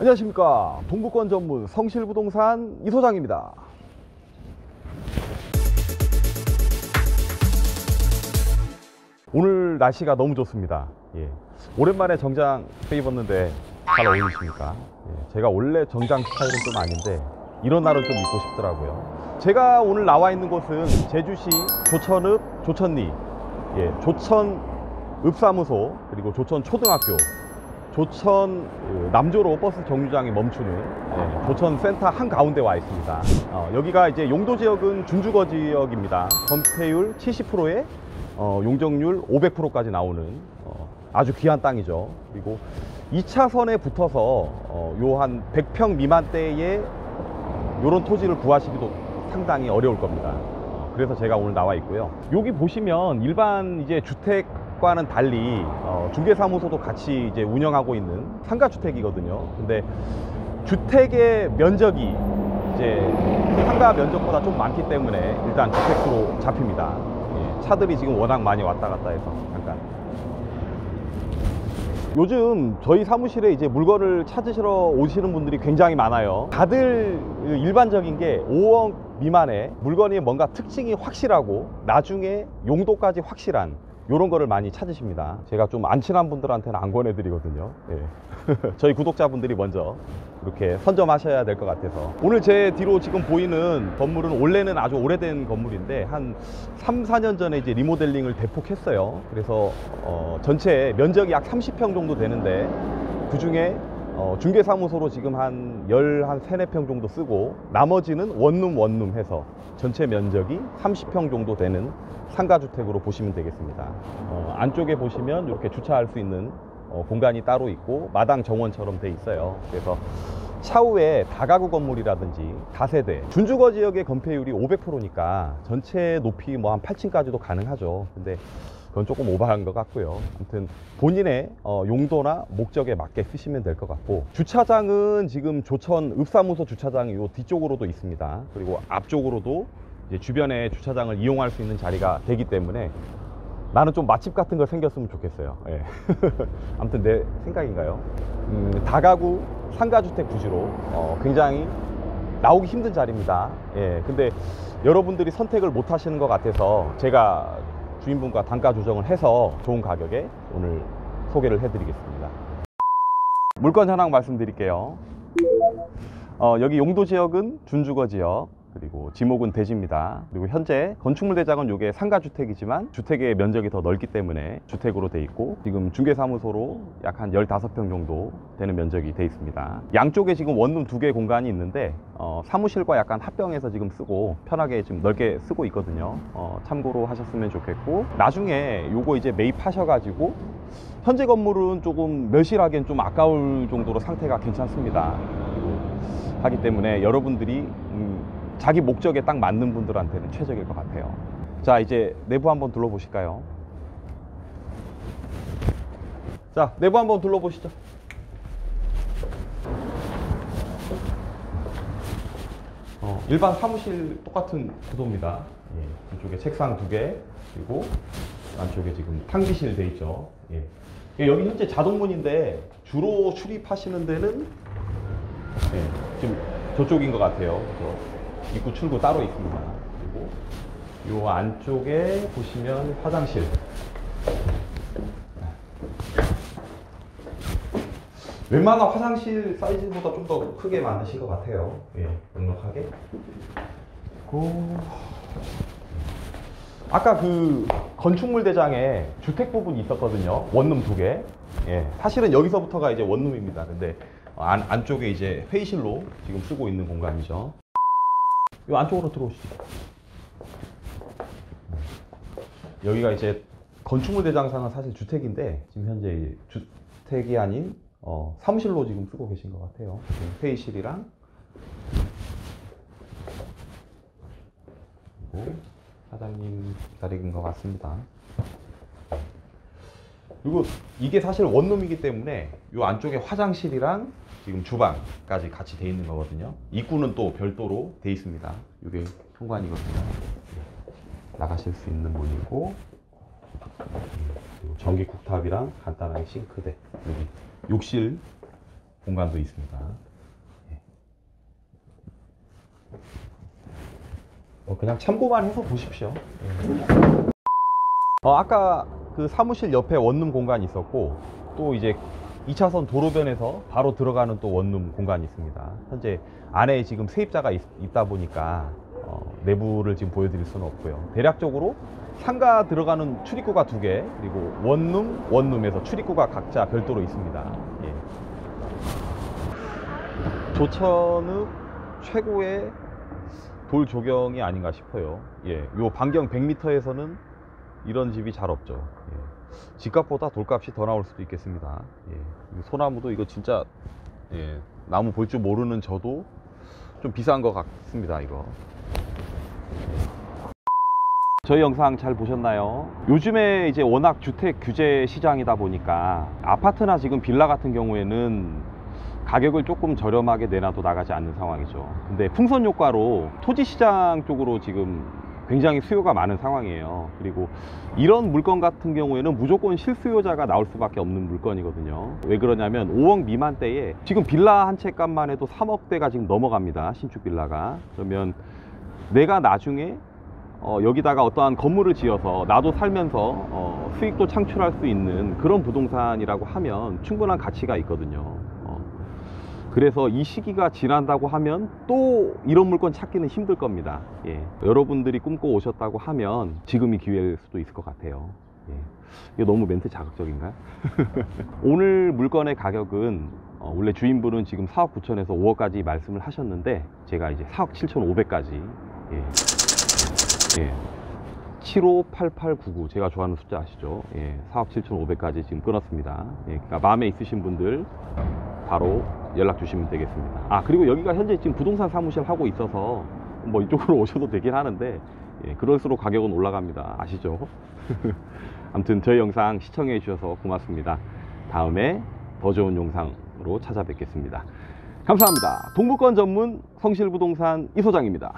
안녕하십니까 동부권 전문 성실부동산 이 소장입니다 오늘 날씨가 너무 좋습니다 예. 오랜만에 정장 빼입었는데 잘 어울리십니까 예. 제가 원래 정장 스타일은 좀 아닌데 이런 날은 좀 입고 싶더라고요 제가 오늘 나와 있는 곳은 제주시 조천읍 조천리 예. 조천 읍사무소 그리고 조천 초등학교 조천 그, 남조로 버스 정류장에 멈추는 예, 조천 센터 한 가운데 와 있습니다. 어, 여기가 이제 용도 지역은 준주거 지역입니다. 건폐율 70%에 어, 용적률 500%까지 나오는 어, 아주 귀한 땅이죠. 그리고 2차선에 붙어서 어, 요한 100평 미만대의 요런 토지를 구하시기도 상당히 어려울 겁니다. 어, 그래서 제가 오늘 나와 있고요. 여기 보시면 일반 이제 주택 과는 달리 어, 중개사무소도 같이 이제 운영하고 있는 상가주택이거든요. 근데 주택의 면적이 이제 상가 면적보다 좀 많기 때문에 일단 주택수로 잡힙니다. 예, 차들이 지금 워낙 많이 왔다 갔다 해서 잠깐 요즘 저희 사무실에 이제 물건을 찾으시러 오시는 분들이 굉장히 많아요. 다들 일반적인 게 5억 미만의 물건이 뭔가 특징이 확실하고 나중에 용도까지 확실한 이런 거를 많이 찾으십니다. 제가 좀 안 친한 분들한테는 안 권해드리거든요. 예. 저희 구독자분들이 먼저 이렇게 선점하셔야 될 것 같아서 오늘 제 뒤로 지금 보이는 건물은 원래는 아주 오래된 건물인데 한 3, 4년 전에 이제 리모델링을 대폭 했어요. 그래서 어, 전체 면적이 약 30평 정도 되는데 그 중에 어, 중개사무소로 지금 한 10, 한 3, 4평 정도 쓰고 나머지는 원룸 원룸 해서 전체 면적이 30평 정도 되는 상가주택으로 보시면 되겠습니다. 어, 안쪽에 보시면 이렇게 주차할 수 있는 어, 공간이 따로 있고 마당 정원처럼 돼 있어요. 그래서 차후에 다가구 건물이라든지 다세대 준주거 지역의 건폐율이 500%니까 전체 높이 뭐 한 8층까지도 가능하죠. 근데 그건 조금 오버한 것 같고요. 아무튼 본인의 어, 용도나 목적에 맞게 쓰시면 될 것 같고 주차장은 지금 조천 읍사무소 주차장이 요 뒤쪽으로도 있습니다. 그리고 앞쪽으로도 주변에 주차장을 이용할 수 있는 자리가 되기 때문에 나는 좀 맛집 같은 거 생겼으면 좋겠어요. 예. 아무튼 내 생각인가요? 음, 다가구 상가주택 부지로 어, 굉장히 나오기 힘든 자리입니다. 예. 근데 여러분들이 선택을 못 하시는 것 같아서 제가 주인분과 단가 조정을 해서 좋은 가격에 오늘 소개를 해드리겠습니다. 물건 현황 말씀드릴게요. 어, 여기 용도 지역은 준주거 지역, 그리고 지목은 대지입니다. 그리고 현재 건축물 대장은 이게 상가주택이지만 주택의 면적이 더 넓기 때문에 주택으로 돼 있고 지금 중개사무소로 약 한 15평 정도 되는 면적이 돼 있습니다. 양쪽에 지금 원룸 두 개 공간이 있는데 어, 사무실과 약간 합병해서 지금 쓰고 편하게 지금 넓게 쓰고 있거든요. 어, 참고로 하셨으면 좋겠고 나중에 요거 이제 매입하셔가지고 현재 건물은 조금 멸실하기엔 좀 아까울 정도로 상태가 괜찮습니다. 하기 때문에 여러분들이 음, 자기 목적에 딱 맞는 분들한테는 최적일 것 같아요. 자, 이제 내부 한번 둘러보실까요? 자, 내부 한번 둘러보시죠. 어, 일반 사무실 똑같은 구도입니다. 예, 이쪽에 책상 두 개, 그리고 안쪽에 지금 탕비실 돼 있죠. 예. 예, 여기 현재 자동문인데 주로 출입하시는 데는 예, 지금 저쪽인 것 같아요. 그래서 입구 출구 따로 있습니다. 그리고 요 안쪽에 보시면 화장실. 웬만한 화장실 사이즈보다 좀 더 크게 만드신 것 같아요. 예, 넉넉하게. 고 아까 그 건축물 대장에 주택 부분이 있었거든요. 원룸 두 개. 예, 사실은 여기서부터가 이제 원룸입니다. 근데 안, 안쪽에 이제 회의실로 지금 쓰고 있는 공간이죠. 이 안쪽으로 들어오시죠. 여기가 이제 건축물 대장상은 사실 주택인데 지금 현재 주택이 아닌 어, 사무실로 지금 쓰고 계신 것 같아요. 회의실이랑 사장님 자리인 것 같습니다. 그리고 이게 사실 원룸이기 때문에 이 안쪽에 화장실이랑 지금 주방까지 같이 돼 있는 거거든요. 입구는 또 별도로 돼 있습니다. 이게 현관이거든요. 나가실 수 있는 문이고 전기 쿡탑이랑 간단하게 싱크대 여기 욕실 공간도 있습니다. 예. 어, 그냥 참고만 해서 보십시오. 예. 어, 아까 그 사무실 옆에 원룸 공간이 있었고 또 이제 2차선 도로변에서 바로 들어가는 또 원룸 공간이 있습니다. 현재 안에 지금 세입자가 있, 다 보니까 어, 내부를 지금 보여드릴 수는 없고요. 대략적으로 상가 들어가는 출입구가 두 개, 그리고 원룸, 원룸에서 출입구가 각자 별도로 있습니다. 예. 조천읍 최고의 돌 조경이 아닌가 싶어요. 예, 요 반경 100m에서는 이런 집이 잘 없죠. 예. 집값보다 돌값이 더 나올 수도 있겠습니다. 예. 이 소나무도 이거 진짜 예, 나무 볼 줄 모르는 저도 좀 비싼 것 같습니다. 이거. 저희 영상 잘 보셨나요? 요즘에 이제 워낙 주택 규제 시장이다 보니까 아파트나 지금 빌라 같은 경우에는 가격을 조금 저렴하게 내놔도 나가지 않는 상황이죠. 근데 풍선 효과로 토지 시장 쪽으로 지금 굉장히 수요가 많은 상황이에요. 그리고 이런 물건 같은 경우에는 무조건 실수요자가 나올 수밖에 없는 물건이거든요. 왜 그러냐면 5억 미만대에 지금 빌라 한 채 값만 해도 3억대가 지금 넘어갑니다. 신축 빌라가. 그러면 내가 나중에 어, 여기다가 어떠한 건물을 지어서 나도 살면서 어, 수익도 창출할 수 있는 그런 부동산이라고 하면 충분한 가치가 있거든요. 어, 그래서 이 시기가 지난다고 하면 또 이런 물건 찾기는 힘들 겁니다. 예. 여러분들이 꿈꿔 오셨다고 하면 지금이 기회일 수도 있을 것 같아요. 예. 이거 너무 멘트 자극적인가요? 오늘 물건의 가격은 어, 원래 주인분은 지금 4억 9천에서 5억까지 말씀을 하셨는데 제가 이제 4억 7천 5백까지 예. 예. 758899 제가 좋아하는 숫자 아시죠? 예. 4억 7,500까지 지금 끊었습니다. 예. 그러니까 마음에 있으신 분들 바로 연락 주시면 되겠습니다. 아 그리고 여기가 현재 지금 부동산 사무실 하고 있어서 뭐 이쪽으로 오셔도 되긴 하는데 예. 그럴수록 가격은 올라갑니다. 아시죠? 아무튼 저희 영상 시청해 주셔서 고맙습니다. 다음에 더 좋은 영상으로 찾아뵙겠습니다. 감사합니다. 동부권 전문 성실부동산 이 소장입니다.